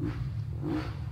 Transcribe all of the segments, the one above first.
Thank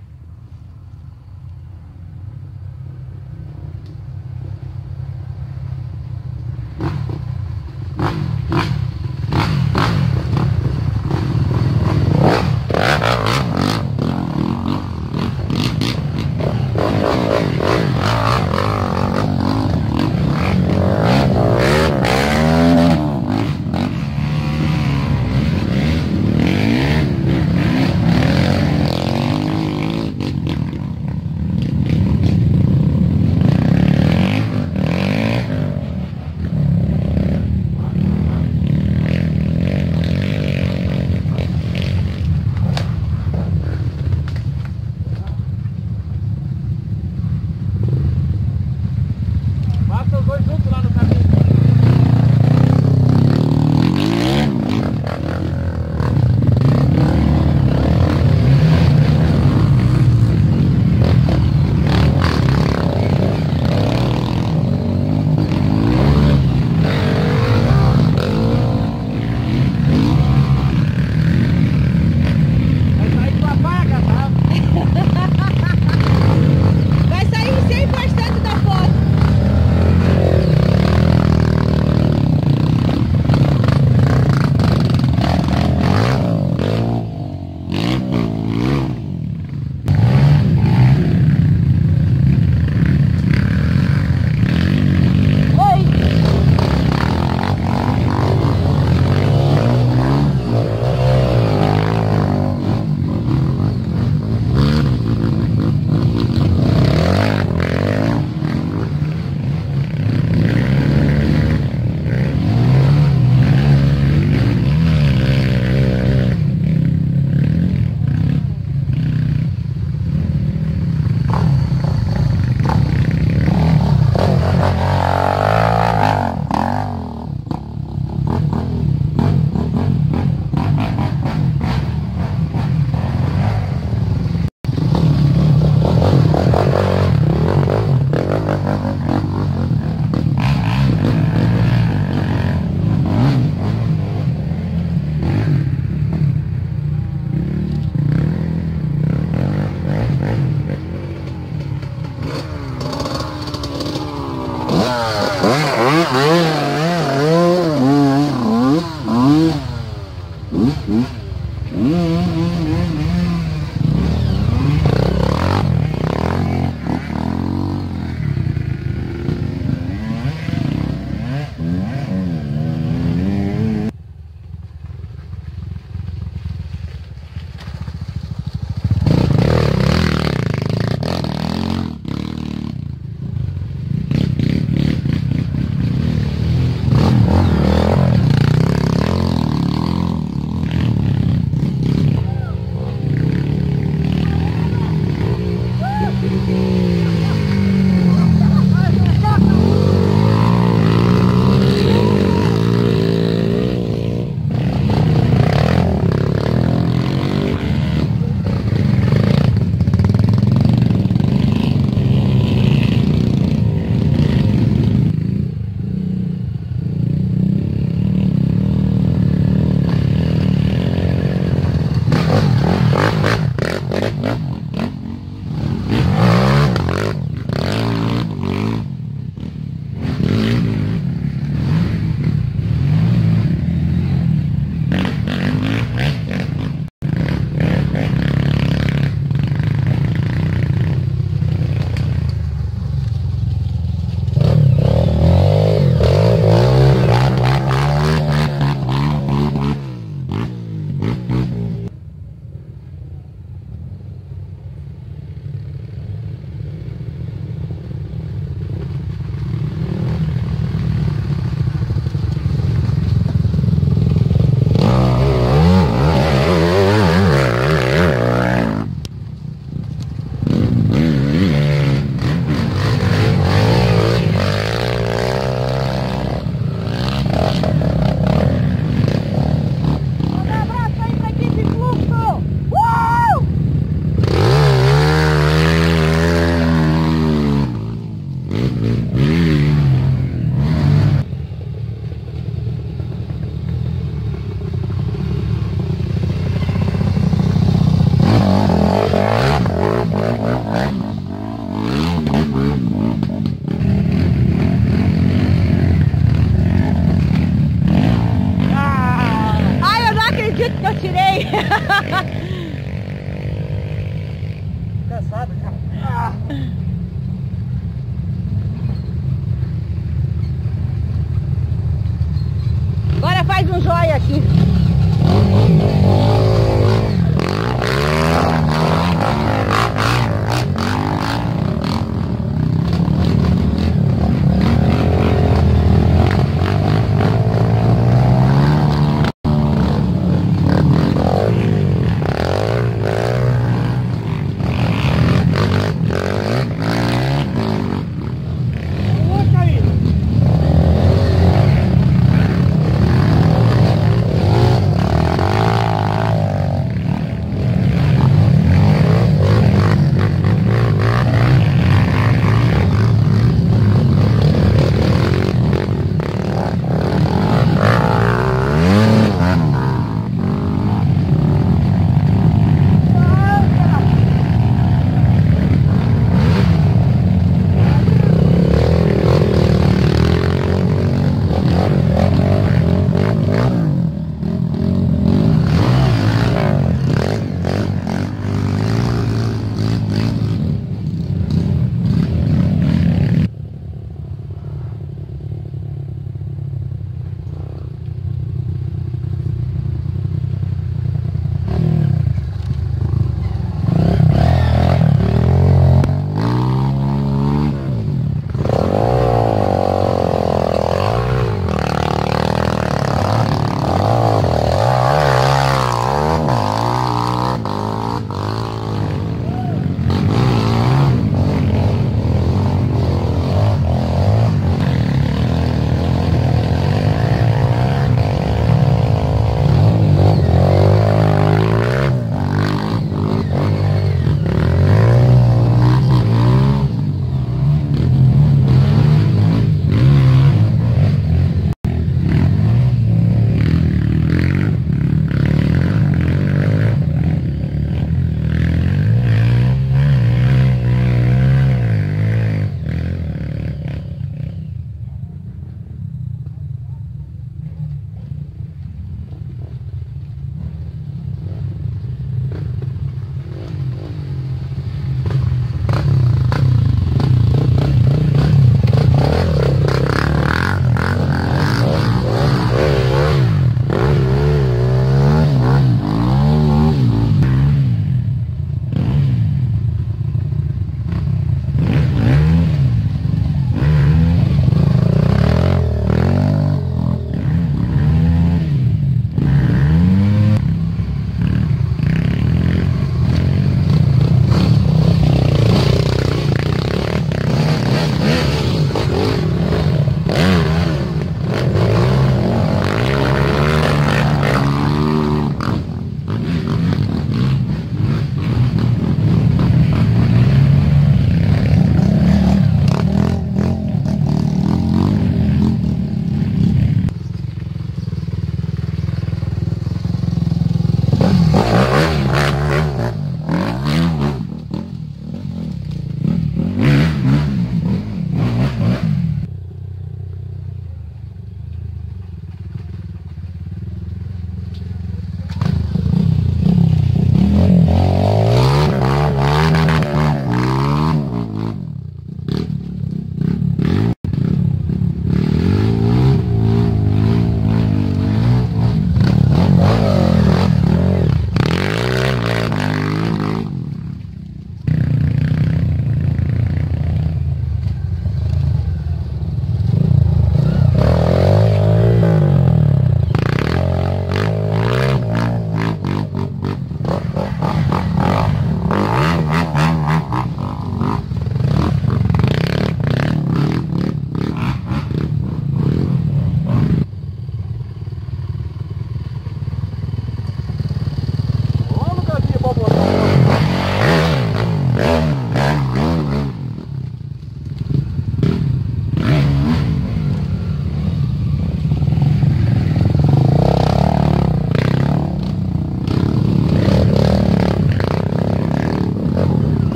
um joia aqui.